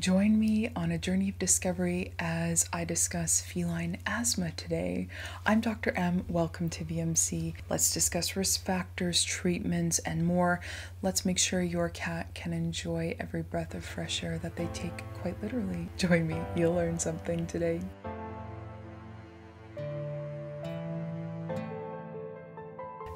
Join me on a journey of discovery as I discuss feline asthma today. I'm Dr. Em. Welcome to VMC. Let's discuss risk factors, treatments, and more. Let's make sure your cat can enjoy every breath of fresh air that they take quite literally. Join me, you'll learn something today.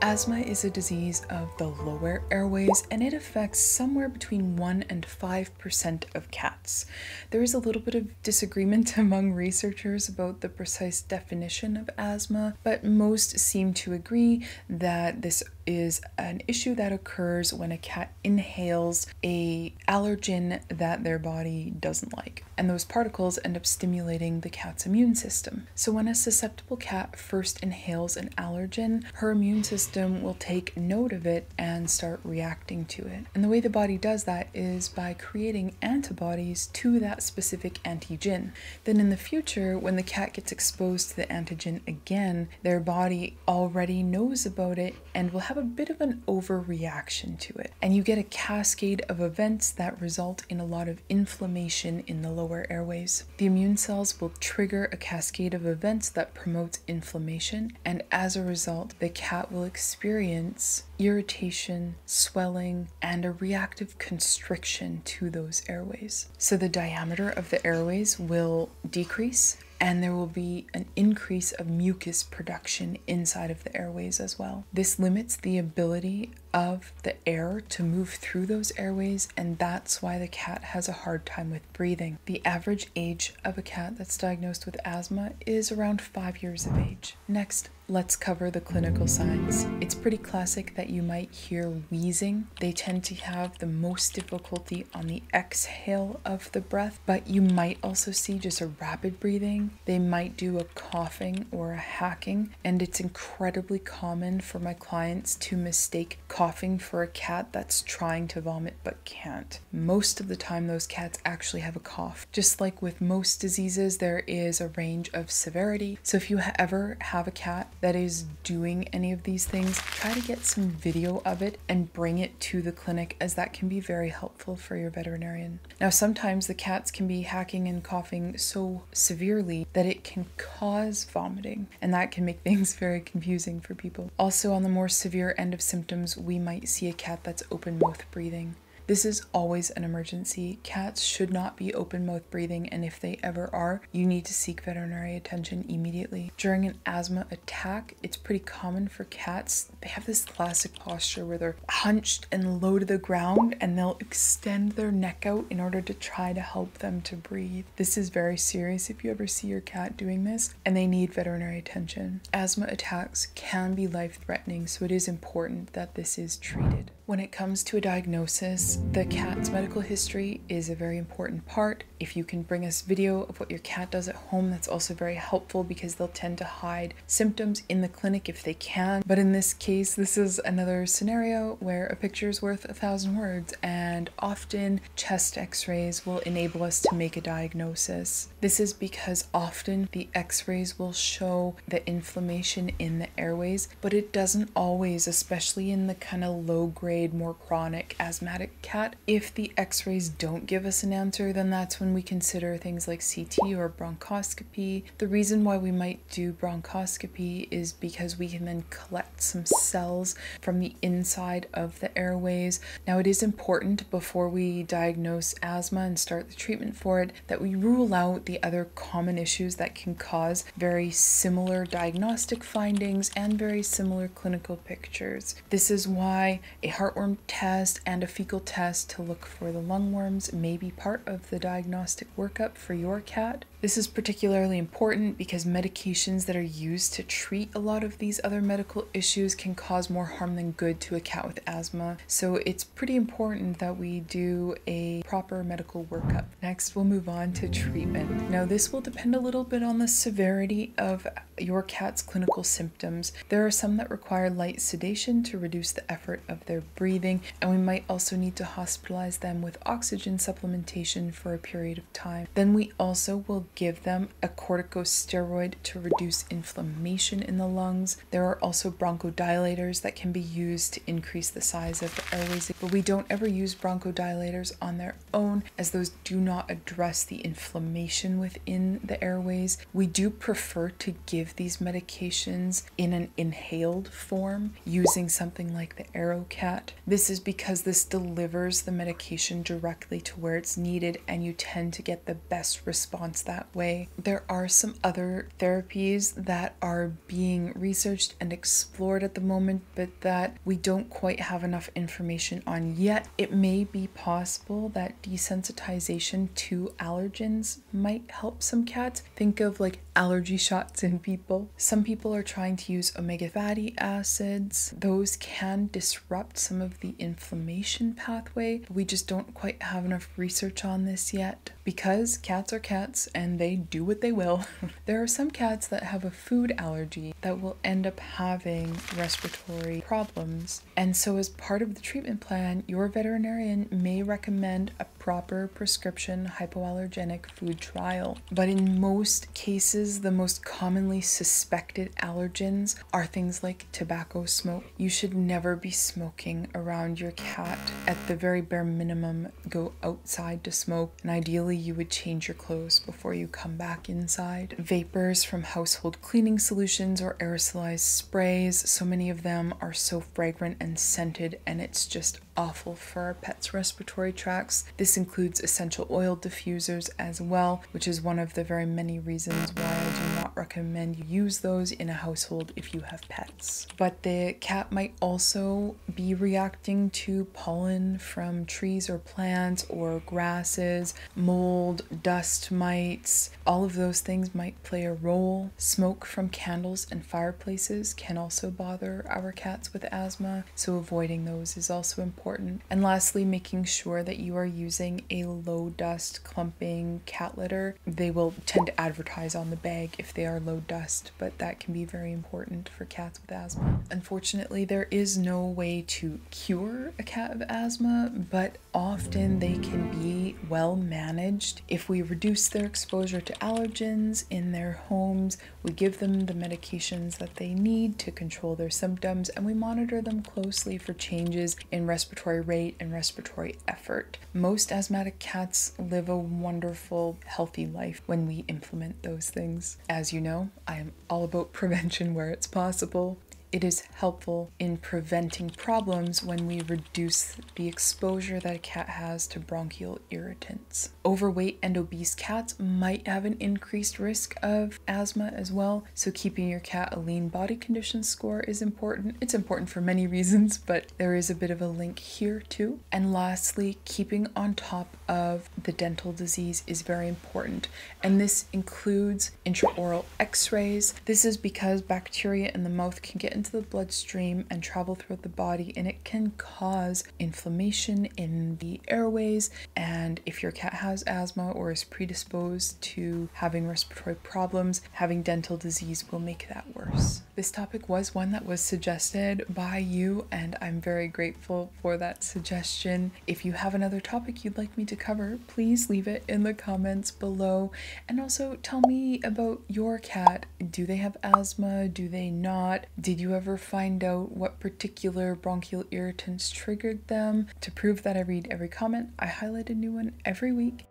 Asthma is a disease of the lower airways and it affects somewhere between 1 and 5% of cats. There is a little bit of disagreement among researchers about the precise definition of asthma, but most seem to agree that this is an issue that occurs when a cat inhales a allergen that their body doesn't like and those particles end up stimulating the cat's immune system. So when a susceptible cat first inhales an allergen, her immune system will take note of it and start reacting to it. And the way the body does that is by creating antibodies to that specific antigen. Then in the future, when the cat gets exposed to the antigen again, their body already knows about it and will have a bit of an overreaction to it. And you get a cascade of events that result in a lot of inflammation in the lower airways. The immune cells will trigger a cascade of events that promotes inflammation, and as a result, the cat will experience irritation, swelling, and a reactive constriction to those airways. So the diameter of the airways will decrease and there will be an increase of mucus production inside of the airways as well. This limits the ability of the air to move through those airways, and that's why the cat has a hard time with breathing. The average age of a cat that's diagnosed with asthma is around five years of age. Next, let's cover the clinical signs. It's pretty classic that you might hear wheezing. They tend to have the most difficulty on the exhale of the breath, but you might also see just a rapid breathing. They might do a coughing or a hacking, and it's incredibly common for my clients to mistake coughing for a cat that's trying to vomit but can't. Most of the time, those cats actually have a cough. Just like with most diseases, there is a range of severity. So if you ever have a cat that is doing any of these things, try to get some video of it and bring it to the clinic, as that can be very helpful for your veterinarian. Now, sometimes the cats can be hacking and coughing so severely that it can cause vomiting, and that can make things very confusing for people. Also, on the more severe end of symptoms, we might see a cat that's open mouth breathing. This is always an emergency. Cats should not be open mouth breathing, and if they ever are, you need to seek veterinary attention immediately. During an asthma attack, it's pretty common for cats. They have this classic posture where they're hunched and low to the ground, and they'll extend their neck out in order to try to help them to breathe. This is very serious if you ever see your cat doing this, and they need veterinary attention. Asthma attacks can be life threatening, so it is important that this is treated. When it comes to a diagnosis, the cat's medical history is a very important part. If you can bring us video of what your cat does at home, that's also very helpful because they'll tend to hide symptoms in the clinic if they can. But in this case, this is another scenario where a picture is worth a thousand words, and often chest x rays will enable us to make a diagnosis. This is because often the x rays will show the inflammation in the airways, but it doesn't always, especially in the kind of low grade grade, more chronic asthmatic cat. If the x rays don't give us an answer, then that's when we consider things like CT or bronchoscopy. The reason why we might do bronchoscopy is because we can then collect some cells from the inside of the airways. Now, it is important before we diagnose asthma and start the treatment for it that we rule out the other common issues that can cause very similar diagnostic findings and very similar clinical pictures. This is why a heart heartworm test and a fecal test to look for the lungworms may be part of the diagnostic workup for your cat. This is particularly important because medications that are used to treat a lot of these other medical issues can cause more harm than good to a cat with asthma. So it's pretty important that we do a proper medical workup. Next, we'll move on to treatment. Now, this will depend a little bit on the severity of your cat's clinical symptoms. There are some that require light sedation to reduce the effort of their breathing, and we might also need to hospitalize them with oxygen supplementation for a period of time. Then we also will give them a corticosteroid to reduce inflammation in the lungs. There are also bronchodilators that can be used to increase the size of the airways, but we don't ever use bronchodilators on their own as those do not address the inflammation within the airways. We do prefer to give these medications in an inhaled form using something like the AeroKat. This is because this delivers the medication directly to where it's needed and you tend to get the best response that way. There are some other therapies that are being researched and explored at the moment, but that we don't quite have enough information on yet. It may be possible that desensitization to allergens might help some cats. Think of like allergy shots in people. Some people are trying to use omega fatty acids. Those can disrupt some of the inflammation pathway. We just don't quite have enough research on this yet because cats are cats and they do what they will. there are some cats that have a food allergy that will end up having respiratory problems. And so, as part of the treatment plan, your veterinarian may recommend a proper prescription hypoallergenic food trial. But in most cases, the most commonly suspected allergens are things like tobacco smoke. You should never be smoking around your cat. At the very bare minimum, go outside to smoke, and ideally, you would change your clothes before you come back inside. Vapors from household cleaning solutions or aerosolized sprays, so many of them are so fragrant and scented, and it's just awful for our pets' respiratory tracts. This includes essential oil diffusers as well, which is one of the very many reasons why I do not recommend you use those in a household if you have pets. But the cat might also be reacting to pollen from trees or plants or grasses, mold, dust mites. All of those things might play a role. Smoke from candles and fireplaces can also bother our cats with asthma, so avoiding those is also important. And lastly, making sure that you are using a low dust clumping cat litter. They will tend to advertise on the bag if they are low dust, but that can be very important for cats with asthma. Unfortunately, there is no way to cure a cat of asthma, but often they can be well managed if we reduce their exposure to allergens in their homes, we give them the medications that they need to control their symptoms, and we monitor them closely for changes in respiratory rate and respiratory effort. Most asthmatic cats live a wonderful, healthy life when we implement those things. As you know, I am all about prevention where it's possible it is helpful in preventing problems when we reduce the exposure that a cat has to bronchial irritants. Overweight and obese cats might have an increased risk of asthma as well, so keeping your cat a lean body condition score is important. It's important for many reasons, but there is a bit of a link here too. And lastly, keeping on top of the dental disease is very important, and this includes intraoral x rays. This is because bacteria in the mouth can get into the bloodstream and travel throughout the body, and it can cause inflammation in the airways. And if your cat has asthma or is predisposed to having respiratory problems, having dental disease will make that worse. This topic was one that was suggested by you, and I'm very grateful for that suggestion. If you have another topic you'd like me to cover, please leave it in the comments below. And also tell me about your cat. Do they have asthma? Do they not? Did ever find out what particular bronchial irritants triggered them? To prove that I read every comment, I highlight a new one every week.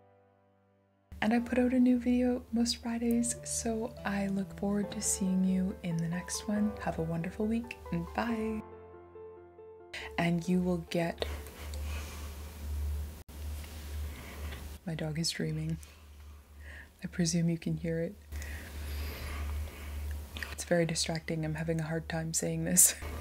And I put out a new video most Fridays, so I look forward to seeing you in the next one. Have a wonderful week, and bye! And you will get. My dog is dreaming. I presume you can hear it. It's very distracting. I'm having a hard time saying this.